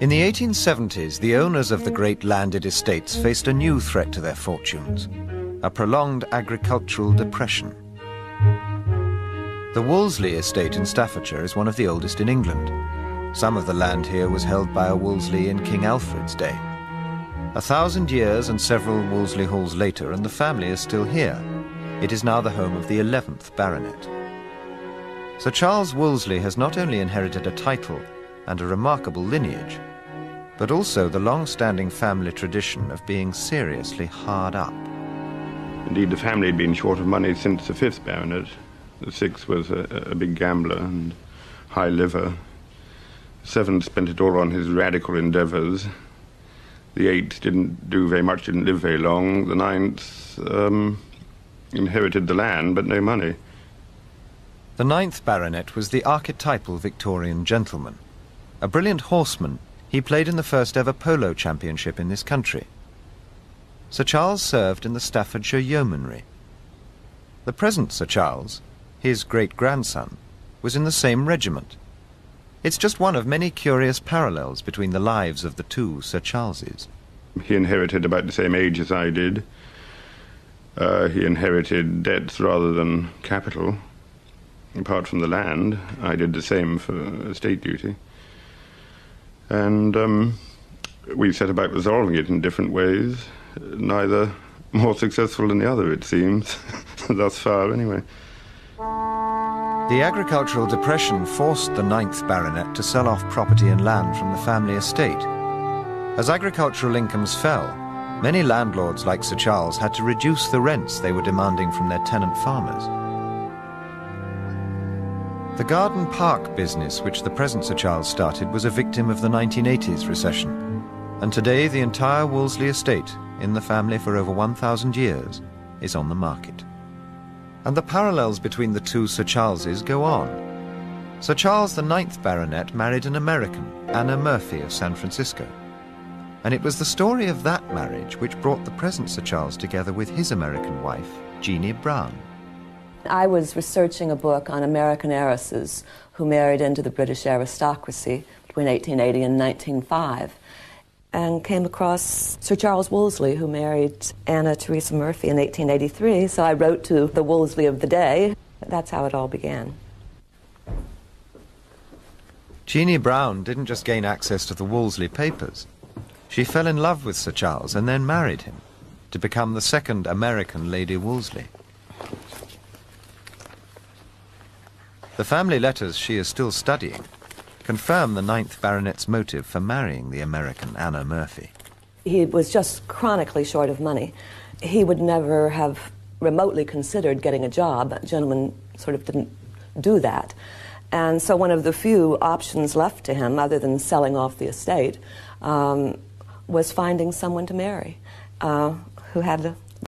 In the 1870s, the owners of the great landed estates faced a new threat to their fortunes, a prolonged agricultural depression. The Wolseley estate in Staffordshire is one of the oldest in England. Some of the land here was held by a Wolseley in King Alfred's day. A thousand years and several Wolseley halls later, and the family is still here. It is now the home of the 11th Baronet. Sir Charles Wolseley has not only inherited a title and a remarkable lineage, but also the long-standing family tradition of being seriously hard up. Indeed, the family had been short of money since the fifth baronet. The sixth was a, a big gambler and high liver. The Seventh spent it all on his radical endeavors. The eighth didn't do very much, didn't live very long. The ninth um, inherited the land, but no money. The ninth baronet was the archetypal Victorian gentleman. A brilliant horseman, he played in the first ever polo championship in this country. Sir Charles served in the Staffordshire Yeomanry. The present Sir Charles, his great-grandson, was in the same regiment. It's just one of many curious parallels between the lives of the two Sir Charleses. He inherited about the same age as I did. Uh, he inherited debts rather than capital. Apart from the land, I did the same for estate duty. And um, we set about resolving it in different ways neither more successful than the other, it seems, thus far anyway. The agricultural depression forced the ninth baronet to sell off property and land from the family estate. As agricultural incomes fell, many landlords like Sir Charles had to reduce the rents they were demanding from their tenant farmers. The garden park business which the present Sir Charles started was a victim of the 1980s recession, and today the entire Wolseley estate in the family for over 1,000 years, is on the market. And the parallels between the two Sir Charleses go on. Sir Charles the Ninth Baronet married an American, Anna Murphy of San Francisco. And it was the story of that marriage which brought the present Sir Charles together with his American wife, Jeannie Brown. I was researching a book on American heiresses who married into the British aristocracy between 1880 and 1905 and came across Sir Charles Wolseley, who married Anna Theresa Murphy in 1883. So I wrote to the Wolseley of the day. That's how it all began. Jeannie Brown didn't just gain access to the Wolseley papers. She fell in love with Sir Charles and then married him to become the second American Lady Wolseley. The family letters she is still studying confirm the ninth baronet's motive for marrying the American Anna Murphy. He was just chronically short of money. He would never have remotely considered getting a job. A gentleman sort of didn't do that. And so one of the few options left to him, other than selling off the estate, um, was finding someone to marry uh, who had a